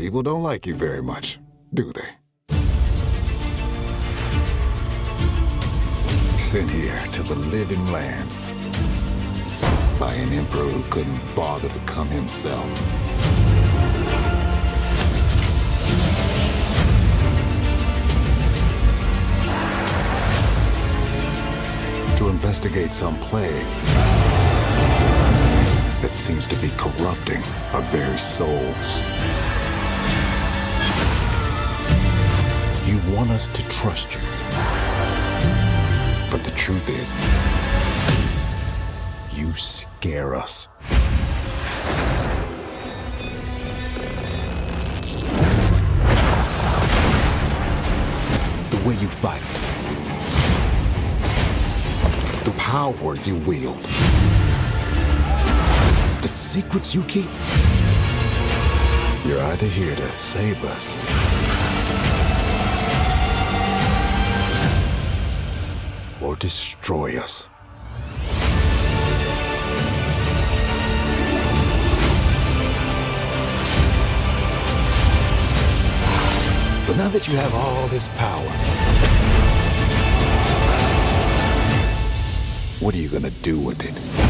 People don't like you very much, do they? Sent here to the living lands by an emperor who couldn't bother to come himself. To investigate some plague that seems to be corrupting our very souls. Want us to trust you. But the truth is, you scare us. The way you fight, the power you wield, the secrets you keep. You're either here to save us or destroy us. So now that you have all this power, what are you gonna do with it?